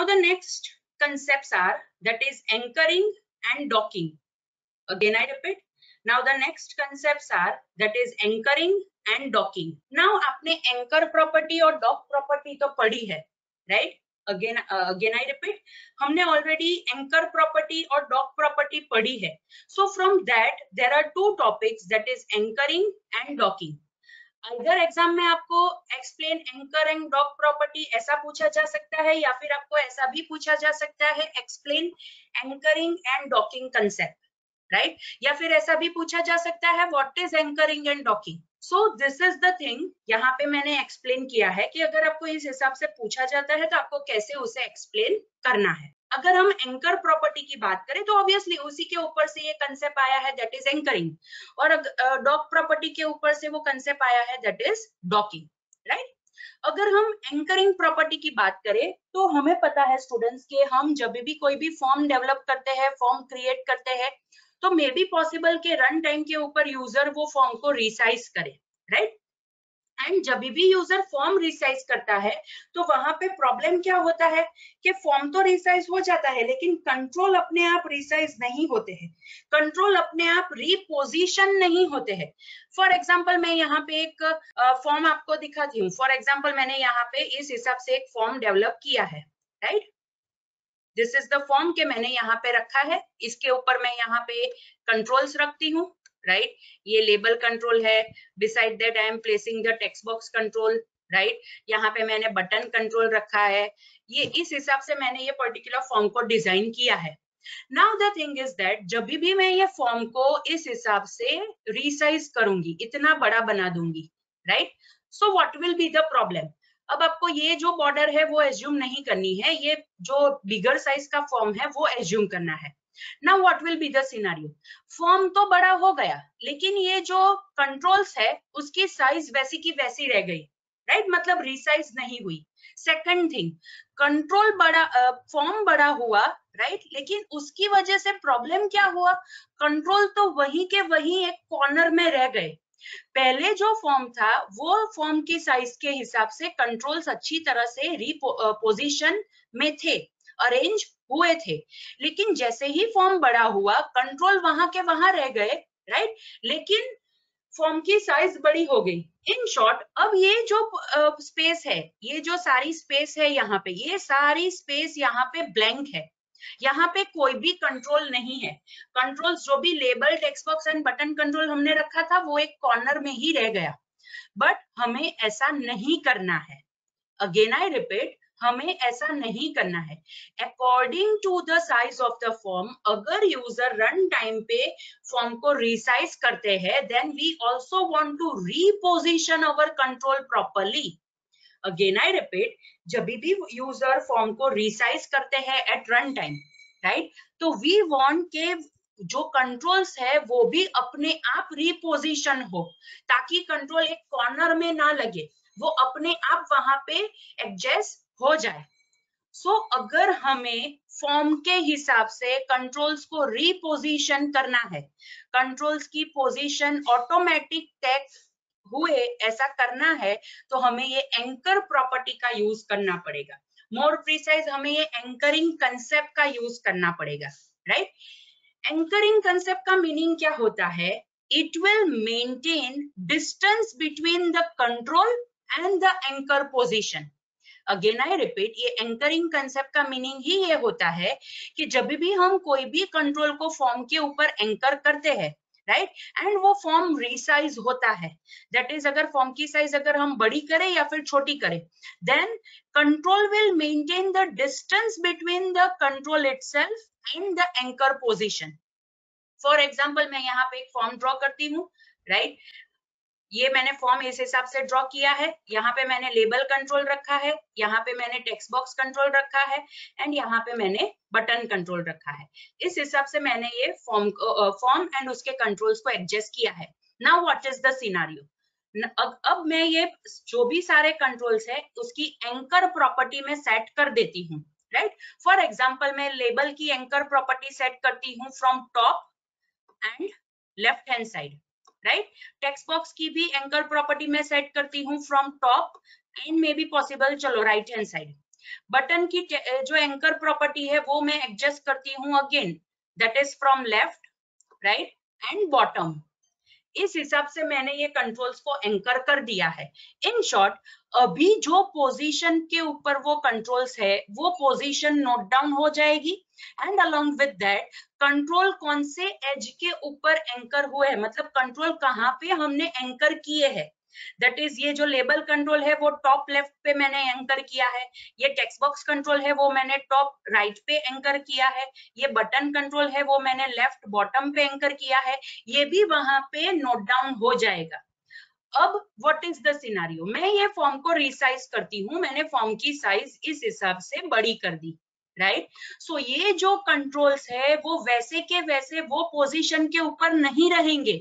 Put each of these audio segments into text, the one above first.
now the next concepts are that is anchoring and docking again i repeat now the next concepts are that is anchoring and docking now आपने anchor property और dock property तो पढ़ी है right again again I repeat हमने already anchor property और dock property पढ़ी है so from that there are two topics that is anchoring and docking अगर एग्ज़ाम में आपको explain anchor and dock property ऐसा पूछा जा सकता है या फिर आपको ऐसा भी पूछा जा सकता है explain anchoring and docking concept right या फिर ऐसा भी पूछा जा सकता है what is anchoring and docking so this is the thing यहाँ पे मैंने एक्सप्लेन किया है कि अगर आपको इस हिसाब से पूछा जाता है तो आपको कैसे उसे एक्सप्लेन करना है। अगर हम एंकर प्रॉपर्टी की बात करें तो ऑब्वियसली उसी के ऊपर से ये कंसेप्ट आया है दैट इज़ एंकरिंग और डॉक प्रॉपर्टी के ऊपर से वो कंसेप्ट आया है दैट इज़ डॉकिंग अगर हम एंकरिंग प्रॉपर्टी की बात करें तो हमें पता है स्टूडेंट्स के हम जब भी कोई भी फॉर्म डेवलप करते हैं फॉर्म क्रिएट करते हैं तो मे बी पॉसिबल के रन टाइम के ऊपर यूज़र वो फॉर्म को रिसाइज करे राइट एंड जब भी यूज़र फॉर्म रिसाइज करता है तो वहाँ पे प्रॉब्लम क्या होता है कि फॉर्म तो रिसाइज हो जाता है लेकिन कंट्रोल अपने आप रिसाइज नहीं होते हैं। कंट्रोल अपने आप रिपोजिशन नहीं होते हैं। फॉर एग्ज़ाम्पल मैं यहाँ पे एक फॉर्म uh, आपको दिखाती हूँ। फॉर एग्ज़ाम्पल मैंने यहाँ पे इस हिसाब से एक फॉर्म डेवलप किया है right this is the form के मैंने यहाँ पे रखा है। इसके ऊपर मैं यहाँ पे कंट्रोल्स रखती हूँ। Right? ये लेबल कंट्रोल है। Beside that I am placing the text box control right यहाँ पे मैंने बटन कंट्रोल रखा है। ये इस हिसाब से मैंने ये पर्टिकुलर फॉर्म को डिज़ाइन किया है। Now the thing is that जब भी मैं ये फॉर्म को इस हिसाब से रिसाइज करूँगी, इतना बड़ा बना दूँगी right so what will be the problem अब आपको ये जो बॉर्डर है, वो एज्यूम नहीं करनी है। ये जो बिगर साइज़ का फॉर्म है, वो एज्यूम करना है। ना what will be the scenario form तो बड़ा हो गया लेकिन ये जो कंट्रोल्स है उसकी साइज़ वैसी की वैसी रह गई राइट right? मतलब रिसाइज नहीं हुई। सेकंड थिंग कंट्रोल बड़ा फॉर्म uh, बड़ा हुआ राइट right? लेकिन उसकी वजह से प्रॉब्लम क्या हुआ? कंट्रोल तो वही के वही एक कॉर्नर में रह गए। पहले जो फॉर्म था वो फॉर्म की साइज़ के हिसाब से कंट्रोल्स अच्छी तरह से रिपोजिशन में थे। अरेंज हुए थे। लेकिन जैसे ही फॉर्म बड़ा हुआ कंट्रोल वहाँ के वहाँ रह गए राइट लेकिन फॉर्म की साइज़ बड़ी हो गई। इन शॉर्ट अब ये जो स्पेस है, ये जो सारी स्पेस है यहाँ पे, ये सारी स्पेस यहाँ पे ब्लैंक है। यहाँ पे कोई भी कंट्रोल नहीं है। कंट्रोल जो भी label text box and button control हमने रखा था, वो एक कॉर्नर में ही रह गया। बट हमें ऐसा नहीं करना है। अगेन आई रिपीट हमें ऐसा नहीं करना है। According to the size of the form अगर यूज़र रन टाइम पे फॉर्म को रिसाइज करते हैं then we also want to reposition our control properly again I repeat जब भी यूज़र फॉर्म को रिसाइज करते हैं एट रन टाइम राइट तो वी वॉन्ट के जो कंट्रोल्स है, वो भी अपने आप रिपोजिशन हो, ताकि कंट्रोल एक कॉर्नर में ना लगे। वो अपने आप वहाँ पे एडजस्ट हो जाए। सो so, अगर हमें फॉर्म के हिसाब से कंट्रोल्स को रिपोजिशन करना है कंट्रोल्स की पोजीशन ऑटोमेटिक टैग हुए ऐसा करना है तो हमें ये एंकर प्रॉपर्टी का यूज़ करना पड़ेगा। मोर प्रिसाइज हमें ये एंकरिंग कंसेप्ट का यूज़ करना पड़ेगा राइट एंकरिंग कंसेप्ट का मीनिंग क्या होता है? It will maintain distance between the control and the anchor position again I repeat ये एंकरिंग कंसेप्ट का मीनिंग ही ये होता है कि जब भी हम कोई भी कंट्रोल को फॉर्म के ऊपर एंकर करते हैं राइट right? एंड वो फॉर्म रिसाइज होता है दैट इज़ अगर फॉर्म की साइज़ अगर हम बड़ी करें या फिर छोटी करें then control will maintain the distance between the control itself and the anchor position for example मैं यहाँ पे एक फॉर्म ड्रॉ करती हूँ राइट right? ये मैंने फॉर्म इस हिसाब से ड्रॉ किया है। यहाँ पे मैंने लेबल कंट्रोल रखा है, यहाँ पे मैंने टेक्स्ट बॉक्स कंट्रोल रखा है एंड यहाँ पे मैंने बटन कंट्रोल रखा है। इस हिसाब से मैंने ये फॉर्म फॉर्म एंड उसके कंट्रोल्स को एडजस्ट किया है। Now what is the scenario अब अब मैं ये जो भी सारे कंट्रोल्स है, उसकी एंकर प्रॉपर्टी में सेट कर देती हूँ राइट फॉर एग्ज़ाम्पल मैं लेबल की एंकर प्रॉपर्टी सेट करती हूँ from top and left hand side right text box की भी एंकर प्रॉपर्टी में सेट करती हूँ from top and maybe possible चलो राइट हैंड साइड बटन की जो एंकर प्रॉपर्टी है वो मैं एडजस्ट करती हूँ again that is from left right and bottom इस हिसाब से मैंने ये कंट्रोल्स को एंकर कर दिया है। इन शॉर्ट अभी जो पोजीशन के ऊपर वो कंट्रोल्स है, वो पोजीशन नोट डाउन हो जाएगी। And along with that control कौन से एज के ऊपर एंकर हुए है? मतलब कंट्रोल कहाँ पे हमने एंकर किए हैं? दैट इज़ ये जो लेबल कंट्रोल है वो टॉप लेफ़्ट पे मैंने एंकर किया है। ये टेक्स्ट बॉक्स कंट्रोल है वो मैंने टॉप राइट right पे एंकर किया है। ये बटन कंट्रोल है वो मैंने लेफ़्ट बॉटम पे एंकर किया है। ये भी वहाँ पे नोट डाउन हो जाएगा। अब व्हाट इज़ द सिनारियो मैं ये फॉर्म को रिसाइज करती हूँ। मैंने फॉर्म की साइज़ इस हिसाब से बड़ी कर दी राइट right? सो so, ये जो कंट्रोल्स है वो वैसे के वैसे वो पोजीशन के ऊपर नहीं रहेंगे।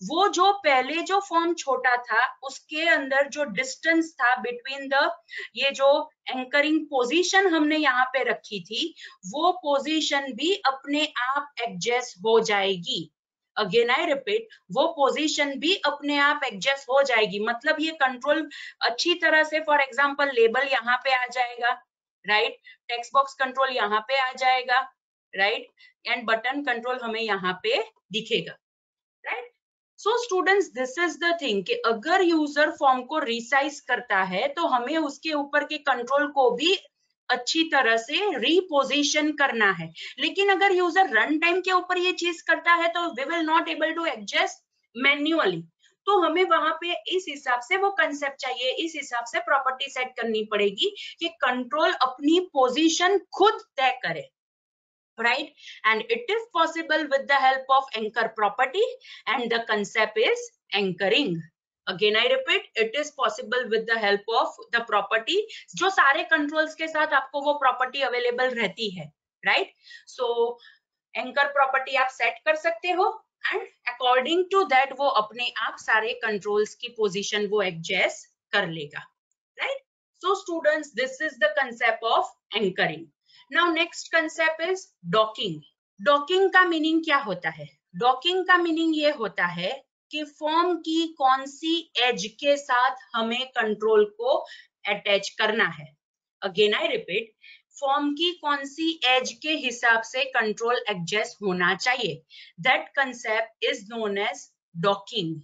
वो जो पहले जो फॉर्म छोटा था, उसके अंदर जो डिस्टेंस था बिटवीन द ये जो एंकरिंग पोजीशन हमने यहाँ पे रखी थी, वो पोजीशन भी अपने आप एडजस्ट हो जाएगी। अगेन आई रिपीट वो पोजीशन भी अपने आप एडजस्ट हो जाएगी। मतलब ये कंट्रोल अच्छी तरह से फॉर एग्ज़ाम्पल लेबल यहाँ पे आ जाएगा राइट टेक्स्ट बॉक्स कंट्रोल यहाँ पे आ जाएगा राइट एंड बटन कंट्रोल हमें यहाँ पे दिखेगा। So students this is the thing कि अगर यूज़र फॉर्म को रिसाइज करता है तो हमें उसके ऊपर के कंट्रोल को भी अच्छी तरह से रिपोजिशन करना है। लेकिन अगर यूज़र रन टाइम के ऊपर ये चीज़ करता है तो we will not able to adjust manually तो हमें वहाँ पे इस हिसाब से वो कंसेप्ट चाहिए, इस हिसाब से प्रॉपर्टी सेट करनी पड़ेगी कि कंट्रोल अपनी पोजीशन खुद तय करे। Right and it is possible with the help of anchor property and the concept is anchoring again i repeat it is possible with the help of the property जो सारे controls के साथ आपको वो property available रहती है right so anchor property आप set कर सकते हो and according to that वो अपने आप सारे controls की position वो adjust कर लेगा right so students this is the concept of anchoring now next concept is docking docking का मीनिंग क्या होता है? डॉकिंग का मीनिंग ये होता है कि फॉर्म की कौन सी एज के साथ हमें कंट्रोल को अटैच करना है। अगेन आई रिपीट फॉर्म की कौन सी एज के हिसाब से कंट्रोल एडजस्ट होना चाहिए। That concept is known as docking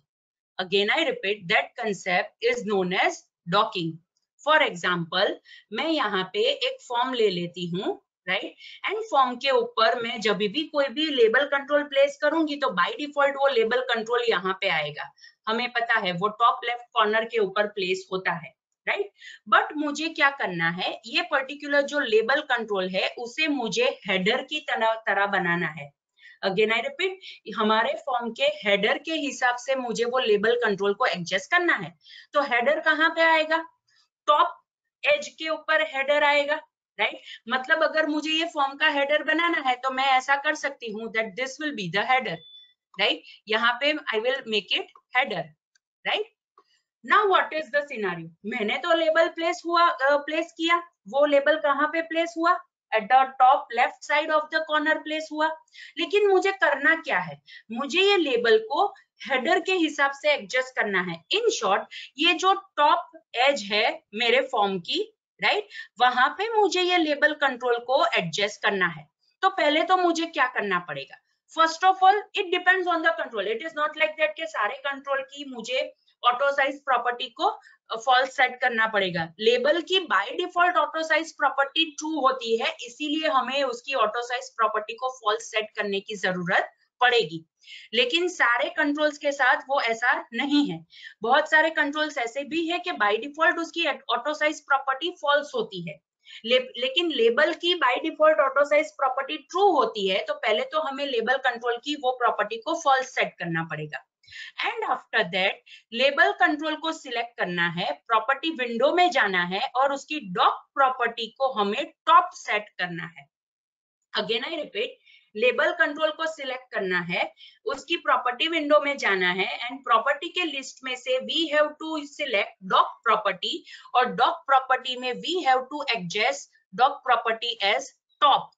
again I repeat that concept is known as docking for example मैं यहाँ पे एक फॉर्म ले लेती हूँ राइट एंड फॉर्म के ऊपर मैं जब भी कोई भी लेबल कंट्रोल प्लेस करूँगी तो बाय डिफ़ॉल्ट वो लेबल कंट्रोल यहाँ पे आएगा। हमें पता है, वो टॉप लेफ़्ट कॉर्नर के ऊपर प्लेस होता है राइट right? बट मुझे क्या करना है, ये पर्टिकुलर जो लेबल कंट्रोल है, उसे मुझे हेडर की तरह तरह बनाना है। अगेन आई रिपीट हमारे फॉर्म के हेडर के हिसाब से मुझे वो लेबल कंट्रोल को एडजस्ट करना है। तो हेडर कहाँ पे आएगा? टॉप एज के ऊपर हेडर आएगा राइट right? मतलब अगर मुझे ये फॉर्म का हेडर बनाना है तो मैं ऐसा कर सकती हूँ that this will be the right यहाँ पे I will make it header right now what is the scenario मैंने तो लेबल प्लेस हुआ प्लेस uh, किया। वो लेबल कहाँ पे प्लेस हुआ? At the top left side of the corner place हुआ। लेकिन मुझे करना क्या है? मुझे ये लेबल को हेडर के हिसाब से एडजस्ट करना है। इन शॉर्ट ये जो टॉप एज है मेरे फॉर्म की राइट वहाँ पे मुझे ये लेबल कंट्रोल को एडजस्ट करना है। तो पहले तो मुझे क्या करना पड़ेगा? First of all it depends on the control it is not like that के सारे कंट्रोल की मुझे ऑटो साइज़ प्रॉपर्टी को फॉल्स सेट करना पड़ेगा। लेबल की by default auto size property true होती है, इसीलिए हमें उसकी ऑटो साइज़ प्रॉपर्टी को फॉल्स सेट करने की ज़रूरत पड़ेगी। लेकिन सारे कंट्रोल्स के साथ वो ऐसा नहीं है। बहुत सारे कंट्रोल्स ऐसे भी है कि बाय डिफ़ॉल्ट उसकी ऑटो साइज़ प्रॉपर्टी फॉल्स होती है। ले, लेकिन लेबल की by default auto size property true होती है तो पहले तो हमें लेबल कंट्रोल की वो प्रॉपर्टी को फॉल्स सेट करना पड़ेगा। And after that label control को सिलेक्ट करना है प्रॉपर्टी विंडो में जाना है और उसकी डॉक प्रॉपर्टी को हमें टॉप सेट करना है। Again I repeat label control को सिलेक्ट करना है, उसकी प्रॉपर्टी विंडो में जाना है एंड प्रॉपर्टी के लिस्ट में से we have to select dock property और डॉक प्रॉपर्टी में we have to adjust dock property as top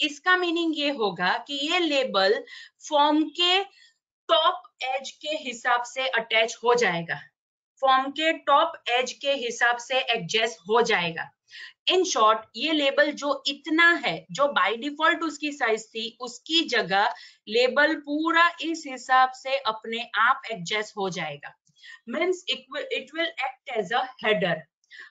इसका मीनिंग ये होगा कि ये लेबल फॉर्म के टॉप एज के हिसाब से अटैच हो जाएगा। फॉर्म के टॉप एज के हिसाब से एडजस्ट हो जाएगा। इन शॉर्ट, ये लेबल जो इतना है, जो बाय डिफ़ॉल्ट उसकी साइज़ थी, उसकी जगह लेबल पूरा इस हिसाब से अपने आप एडजस्ट हो जाएगा। Means it will act as a header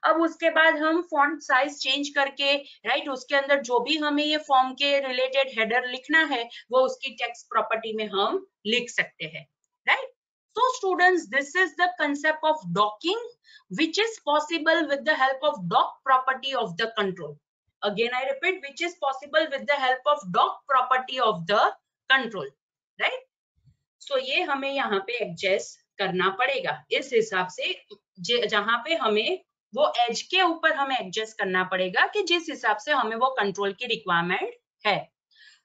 अब उसके बाद हम फॉन्ट साइज़ चेंज करके राइट उसके अंदर जो भी हमें ये फॉर्म के रिलेटेड हेडर लिखना है, वो उसकी टेक्स्ट प्रॉपर्टी में हम लिख सकते हैं right So students, this is the concept of docking, which is possible with the help of dock property of the control. Again, I repeat, which is possible with the help of dock property of the control, right? So ये हमें यहाँ पे adjust करना पड़ेगा इस हिसाब से जहाँ पे हमें वो एज के ऊपर हमें एडजस्ट करना पड़ेगा कि जिस हिसाब से हमें वो कंट्रोल की रिक्वायरमेंट है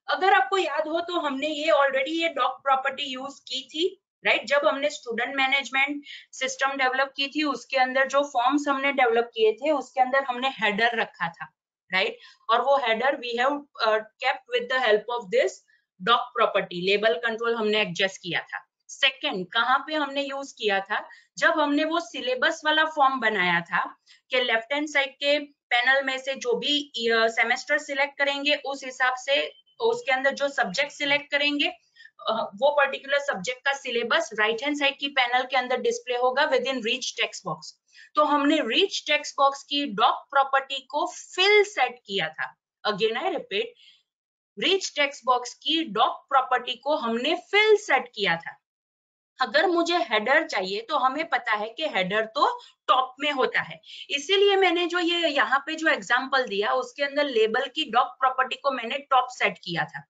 अगर आपको याद हो तो हमने ये ऑलरेडी ये डॉक प्रॉपर्टी यूज़ की थी राइट जब हमने स्टूडेंट मैनेजमेंट सिस्टम डेवलप की थी, उसके अंदर जो फॉर्म्स हमने डेवलप किए थे, उसके अंदर हमने हेडर रखा था। राइट? और वो header we have kept with the help of this dock property label control हमने एडजस्ट किया था। सेकंड कहाँ पे हमने यूज़ किया था? जब हमने वो सिलेबस वाला फॉर्म बनाया था कि लेफ़्ट हैंड साइड के पैनल में से जो भी सेमेस्टर सिलेक्ट करेंगे, उस हिसाब से उसके अंदर जो सब्जेक्ट सिलेक्ट करेंगे वो पर्टिकुलर सब्जेक्ट का सिलेबस राइट हैंड साइड की पैनल के अंदर डिस्प्ले होगा within rich text box तो हमने रीच टेक्स्ट बॉक्स की डॉक प्रॉपर्टी को फिल सेट किया था। Again I repeat rich text box की डॉक प्रॉपर्टी को हमने फिल सेट किया था। अगर मुझे हेडर चाहिए तो हमें पता है कि हेडर तो टॉप में होता है। इसीलिए मैंने जो ये, यहाँ पे जो एग्ज़ाम्पल दिया, उसके अंदर लेबल की डॉक प्रॉपर्टी को मैंने टॉप सेट किया था।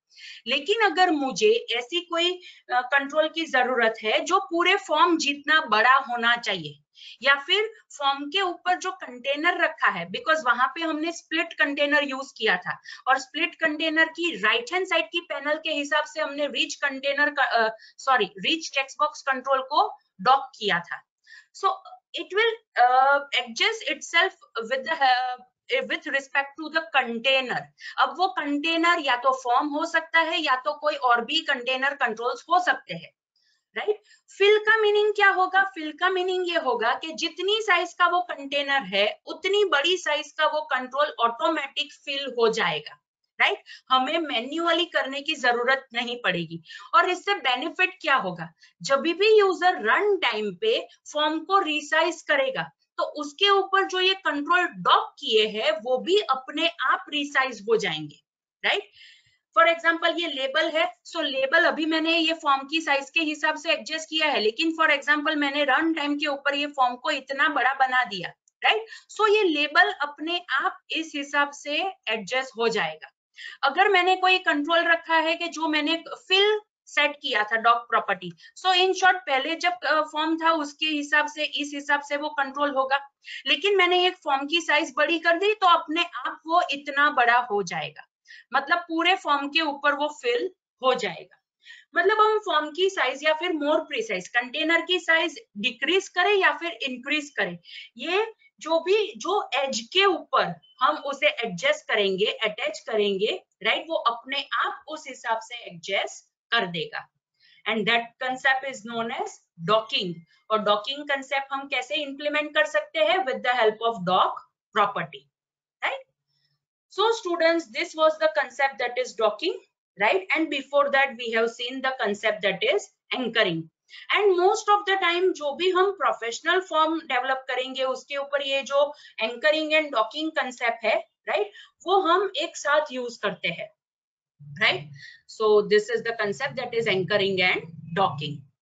लेकिन अगर मुझे ऐसी कोई कंट्रोल की ज़रूरत है, जो पूरे फॉर्म जितना बड़ा होना चाहिए या फिर फॉर्म के ऊपर जो कंटेनर रखा है बिकॉज़ वहाँ पे हमने स्प्लिट कंटेनर यूज़ किया था। और स्प्लिट कंटेनर की राइट हैंड साइड की पैनल के हिसाब से हमने rich container sorry rich text box control को डॉक किया था। So it will adjust itself with with respect to the container अब वो कंटेनर या तो फॉर्म हो सकता है या तो कोई और भी कंटेनर कंट्रोल्स हो सकते हैं। राइट फिल का मीनिंग क्या होगा फिल का मीनिंग ये होगा कि जितनी साइज़ का वो कंटेनर है, उतनी बड़ी साइज़ का वो कंट्रोल ऑटोमेटिक फिल हो जाएगा राइट right? हमें मैन्युअली करने की ज़रूरत नहीं पड़ेगी और इससे बेनिफिट क्या होगा जब भी यूज़र रन टाइम पे फॉर्म को रिसाइज करेगा तो उसके ऊपर जो ये कंट्रोल डॉक किए हैं, वो भी अपने आप रिसाइज हो जाएँगे राइट right? फॉर एग्ज़ाम्पल ये लेबल है सो so लेबल अभी मैंने ये फॉर्म की साइज़ के हिसाब से एडजस्ट किया है, लेकिन फॉर एग्ज़ाम्पल मैंने रन टाइम के ऊपर ये फॉर्म को इतना बड़ा बना दिया राइट right? सो so ये लेबल अपने आप इस हिसाब से एडजस्ट हो जाएगा। अगर मैंने कोई कंट्रोल रखा है कि जो मैंने फिल सेट किया था dock property so in short पहले जब फॉर्म था उसके हिसाब से, इस हिसाब से वो कंट्रोल होगा। लेकिन मैंने एक फॉर्म की साइज़ बड़ी कर दी तो अपने आप वो इतना बड़ा हो जाएगा। मतलब पूरे फॉर्म के ऊपर वो फिल हो जाएगा। मतलब हम फॉर्म की साइज़ या फिर मोर प्रिसाइज कंटेनर की साइज़ डिक्रीज करें या फिर इंक्रीज करें, ये जो भी, जो एज के ऊपर हम उसे एडजस्ट करेंगे अटैच करेंगे राइट वो अपने आप उस हिसाब से एडजस्ट कर देगा। And that concept is known as docking और डॉकिंग कंसेप्ट हम कैसे इंप्लीमेंट कर सकते हैं? With the help of dock property So students, this was the concept that is docking, right? And before that, we have seen the concept that is anchoring. And most of the time जो भी हम professional form develop करेंगे उसके ऊपर ये जो anchoring and docking concept है right right? वो हम एक साथ यूज़ करते हैं right so this is the concept that is anchoring and docking